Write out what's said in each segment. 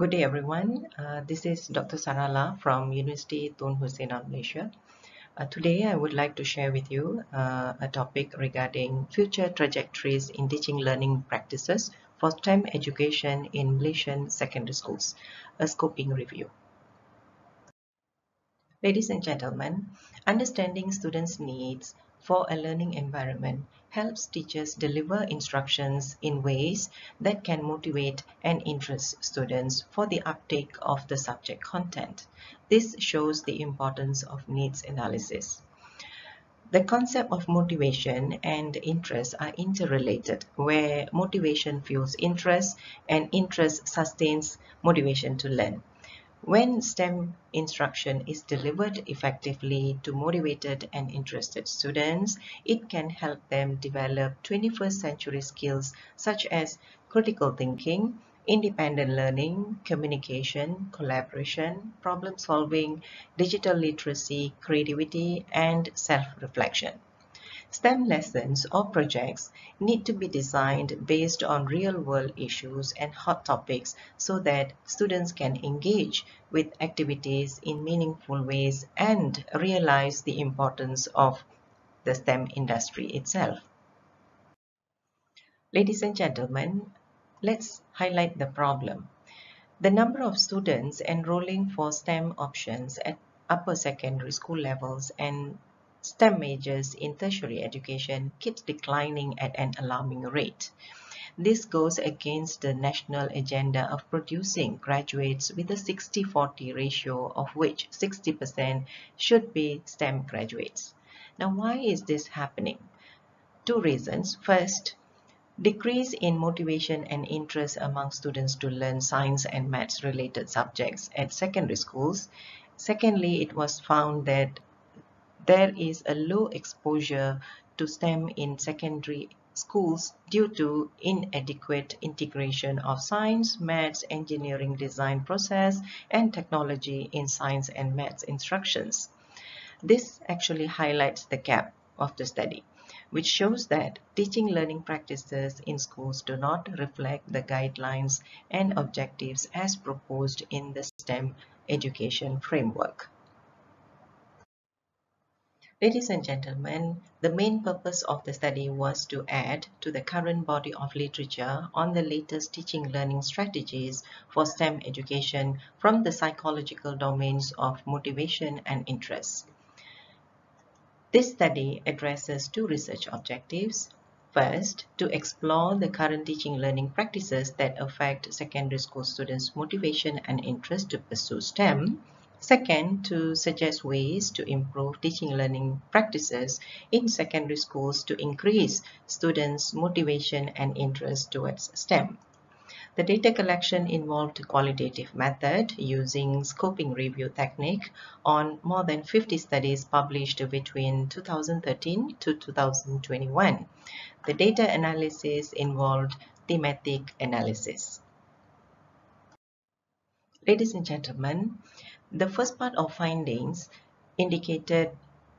Good day everyone. Uh, this is Dr. Sarala from University Tun Hussein Malaysia. Uh, today I would like to share with you uh, a topic regarding future trajectories in teaching learning practices for STEM education in Malaysian secondary schools, a scoping review. Ladies and gentlemen, understanding students' needs for a learning environment helps teachers deliver instructions in ways that can motivate and interest students for the uptake of the subject content. This shows the importance of needs analysis. The concept of motivation and interest are interrelated, where motivation fuels interest and interest sustains motivation to learn. When STEM instruction is delivered effectively to motivated and interested students, it can help them develop 21st century skills such as critical thinking, independent learning, communication, collaboration, problem solving, digital literacy, creativity, and self-reflection. STEM lessons or projects need to be designed based on real-world issues and hot topics so that students can engage with activities in meaningful ways and realize the importance of the STEM industry itself. Ladies and gentlemen, let's highlight the problem. The number of students enrolling for STEM options at upper secondary school levels and STEM majors in tertiary education keeps declining at an alarming rate. This goes against the national agenda of producing graduates with a 60-40 ratio of which 60% should be STEM graduates. Now why is this happening? Two reasons. First, decrease in motivation and interest among students to learn science and maths related subjects at secondary schools. Secondly, it was found that there is a low exposure to STEM in secondary schools due to inadequate integration of science, maths, engineering design process, and technology in science and maths instructions. This actually highlights the gap of the study, which shows that teaching learning practices in schools do not reflect the guidelines and objectives as proposed in the STEM education framework. Ladies and gentlemen, the main purpose of the study was to add to the current body of literature on the latest teaching learning strategies for STEM education from the psychological domains of motivation and interest. This study addresses two research objectives. First, to explore the current teaching learning practices that affect secondary school students' motivation and interest to pursue STEM. Second, to suggest ways to improve teaching learning practices in secondary schools to increase students' motivation and interest towards STEM. The data collection involved qualitative method using scoping review technique on more than 50 studies published between 2013 to 2021. The data analysis involved thematic analysis. Ladies and gentlemen, the first part of findings indicated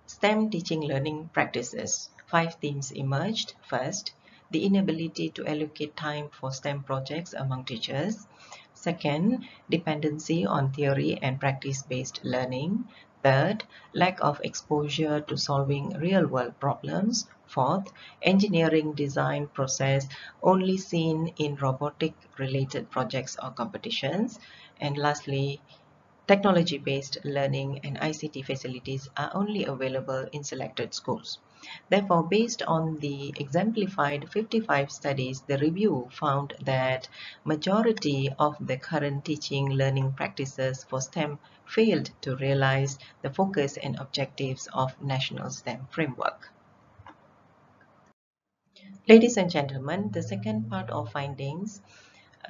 STEM teaching learning practices. Five themes emerged. First, the inability to allocate time for STEM projects among teachers. Second, dependency on theory and practice-based learning. Third, lack of exposure to solving real-world problems. Fourth, engineering design process only seen in robotic-related projects or competitions. And lastly, Technology-based learning and ICT facilities are only available in selected schools. Therefore, based on the exemplified 55 studies, the review found that majority of the current teaching learning practices for STEM failed to realize the focus and objectives of National STEM Framework. Ladies and gentlemen, the second part of findings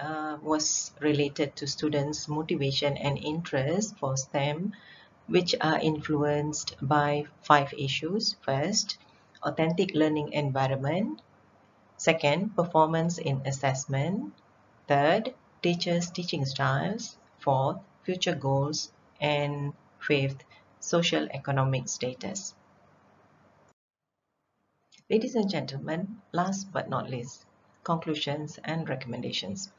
uh, was related to students' motivation and interest for STEM, which are influenced by five issues. First, authentic learning environment. Second, performance in assessment. Third, teachers' teaching styles. Fourth, future goals. And fifth, social economic status. Ladies and gentlemen, last but not least, conclusions and recommendations.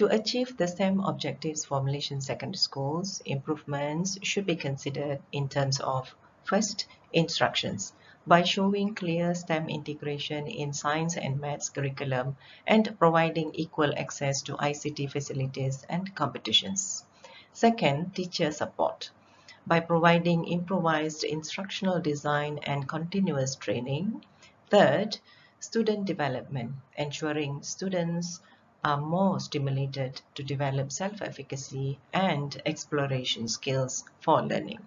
To achieve the STEM objectives for Malaysian secondary schools, improvements should be considered in terms of first, instructions by showing clear STEM integration in science and maths curriculum and providing equal access to ICT facilities and competitions. Second, teacher support by providing improvised instructional design and continuous training. Third, student development, ensuring students are more stimulated to develop self-efficacy and exploration skills for learning.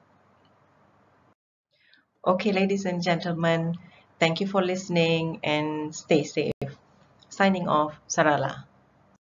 Okay, ladies and gentlemen, thank you for listening and stay safe. Signing off, Sarala.